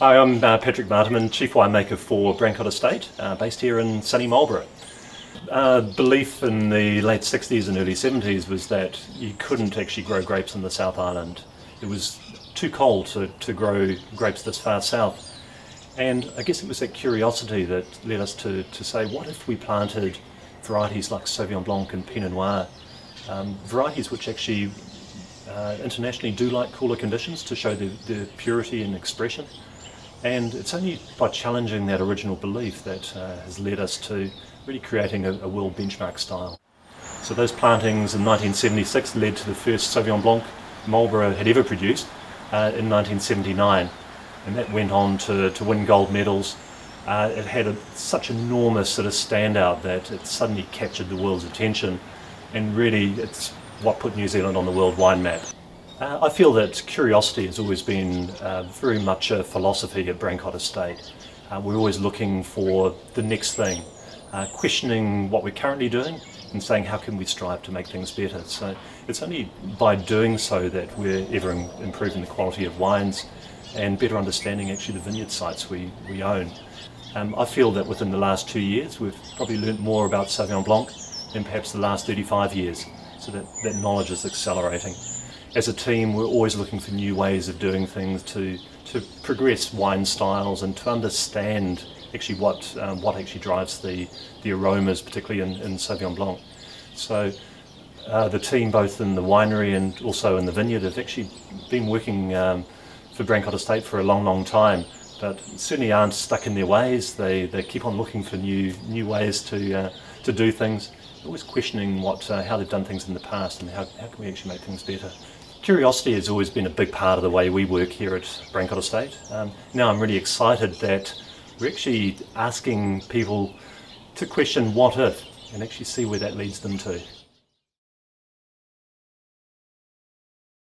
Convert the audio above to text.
Hi, I'm uh, Patrick Materman, Chief Winemaker for Brancott Estate, uh, based here in sunny Marlborough. Uh, belief in the late 60s and early 70s was that you couldn't actually grow grapes in the South Island. It was too cold to, to grow grapes this far south. And I guess it was that curiosity that led us to, to say, what if we planted varieties like Sauvignon Blanc and Pinot Noir, um, varieties which actually uh, internationally do like cooler conditions to show their, their, purity and expression. And it's only by challenging that original belief that uh, has led us to really creating a, a, world benchmark style. So those plantings in 1976 led to the first Sauvignon Blanc Marlborough had ever produced uh, in 1979. And that went on to, to win gold medals. Uh, it had a, such enormous sort of standout that it suddenly captured the world's attention and really it's what put New Zealand on the world wine map. Uh, I feel that curiosity has always been uh, very much a philosophy at Brancott Estate. Uh, we're always looking for the next thing, uh, questioning what we're currently doing and saying how can we strive to make things better. So it's only by doing so that we're ever improving the quality of wines and better understanding actually the vineyard sites we, we own. Um, I feel that within the last two years we've probably learnt more about Sauvignon Blanc than perhaps the last 35 years. So that, that knowledge is accelerating. As a team, we're always looking for new ways of doing things to, to progress wine styles and to understand actually what, um, what actually drives the, the aromas, particularly in, in Sauvignon Blanc. So uh, the team, both in the winery and also in the vineyard, have actually been working um, for Brancott Estate for a long, long time but certainly aren't stuck in their ways. They, they keep on looking for new new ways to uh, to do things always questioning what, uh, how they've done things in the past and how, how can we actually make things better. Curiosity has always been a big part of the way we work here at Brancott Estate. Um, now I'm really excited that we're actually asking people to question what if and actually see where that leads them to.